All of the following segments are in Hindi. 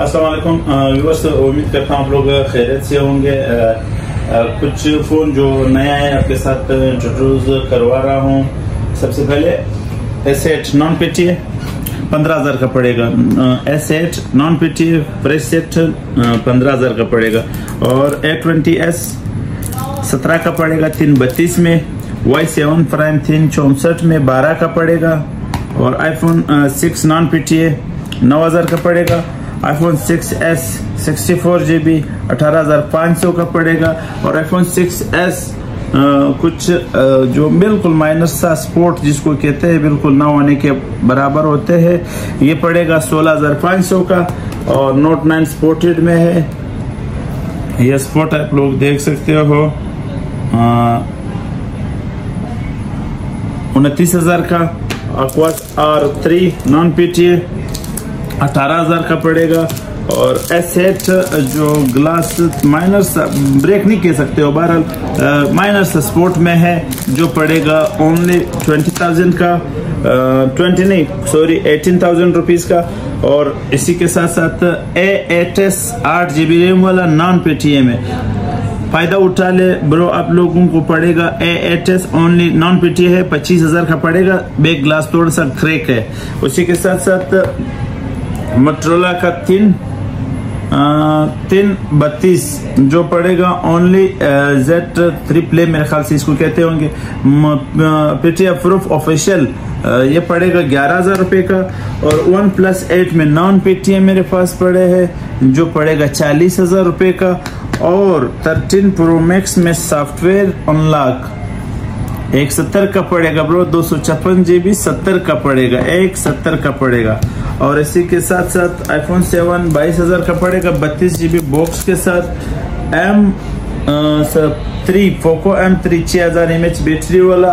व्यूवर्स उम्मीद करता हूँ आप लोग खैरियत से होंगे। कुछ फ़ोन जो नया है, आपके साथ इंट्रोड्यूस करवा रहा हूँ। सबसे पहले एस एट नॉन पेटी है पंद्रह हज़ार का पड़ेगा। एस एट नॉन पेटी फ्रेश सेट पंद्रह हज़ार का पड़ेगा। और ए ट्वेंटी एस सत्रह का पड़ेगा, तीन बत्तीस में। वाई सेवन प्राइम तीन चौसठ में, बारह का पड़ेगा। और आईफोन सिक्स नॉन पीटीए नौ हज़ार का पड़ेगा। IPhone six S sixty four G B अठारह हज़ार पाँच सौ का पड़ेगा और आईफोन सिक्स एस कुछ आ, जो बिल्कुल माइनस सा स्पोर्ट जिसको कहते हैं बिल्कुल ना होने के बराबर होते हैं ये पड़ेगा सोलह हज़ार पाँच सौ का और नोट नाइन स्पोर्टेड में है। ये स्पोर्ट आप लोग देख सकते हो। उनतीस हज़ार का Aquos R three non PTA अठारह हज़ार का पड़ेगा। और एस एट जो ग्लास माइनस ब्रेक नहीं कह सकते हो। बहरहाल माइनस स्पोर्ट में है, जो पड़ेगा ओनली ट्वेंटी थाउज़ेंड का ट्वेंटी नहीं सॉरी एटीन थाउज़ेंड रुपीज़ का। और इसी के साथ साथ ए एट एस आठ जीबी रैम वाला नॉन पेटीएम है। फ़ायदा उठा ले ब्रो आप लोगों को पड़ेगा A eight S only non PT है। पच्चीस हज़ार का पड़ेगा। बैक ग्लास थोड़ा सा क्रेक है। उसी के साथ साथ मट्रोला का तीन तीन बत्तीस जो पड़ेगा ओनली जेड थ्री प्ले मेरे ख्याल से इसको कहते होंगे। पीटीएफ प्रूफ ऑफिशियल ये पड़ेगा ग्यारह हज़ार रुपये का और वन प्लस एट में नॉन पेटीएम मेरे पास पड़े हैं, जो पड़ेगा चालीस हज़ार रुपये का और थर्टीन प्रो मैक्स में सॉफ्टवेयर अनलॉक एक सत्तर का पड़ेगा ब्रो, दो सौ छप्पन जीबी, सत्तर का पड़ेगा, एक सत्तर का पड़ेगा। और इसी के साथ साथ आईफोन सेवन बाईस हज़ार का पड़ेगा, बत्तीस जीबी बॉक्स के साथ M three Poco M three छह हज़ार एम एच बैटरी वाला,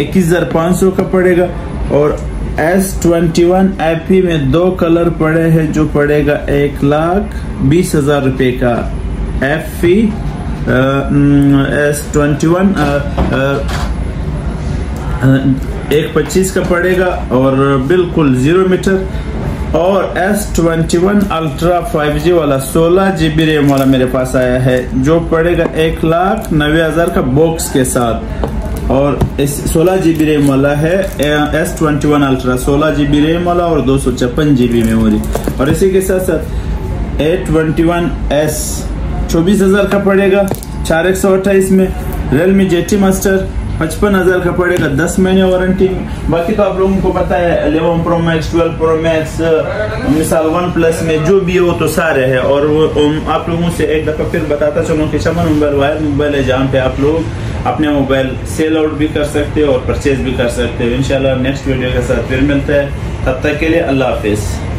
इक्कीस हज़ार पाँच सौ का पड़ेगा। और एस ट्वेंटी वन एपी में दो कलर पड़े हैं, जो पड़ेगा एक लाख बीस हज़ार रुपए का। एफ़ एस ट्वेंटी वन एक पच्चीस का पड़ेगा और बिल्कुल ज़ीरो मीटर और S twenty one ultra five G वाला सोलह जीबी रैम वाला मेरे पास आया है, जो पड़ेगा एक लाख नब्बे हज़ार का बॉक्स के साथ। और इस सोलह जीबी रैम वाला है एस ट्वेंटी वन अल्ट्रा सोलह जीबी रैम वाला और दो सौ छप्पन जीबी मेमोरी और इसी के साथ साथ ए ट्वेंटी वन एस चौबीस हज़ार का पड़ेगा, चार एक सौ अट्ठाईस में रियलमी जेटी मास्टर पचपन हज़ार का पड़ेगा। दस महीने वारंटी। बाकी तो आप लोगों को पता है eleven pro max, twelve pro max, मिसाल वन प्लस में जो भी हो तो सारे है। और वो आप लोगों से एक दफ़ा फिर बताता चलूँ कि शमन मोबाइल, वायर मोबाइल है जहाँ पे आप लोग अपने मोबाइल सेल आउट भी कर सकते हो और परचेज भी कर सकते हो। इनशाला नेक्स्ट वीडियो के साथ फिर मिलता है। तब तक के लिए अल्लाह हाफिज़।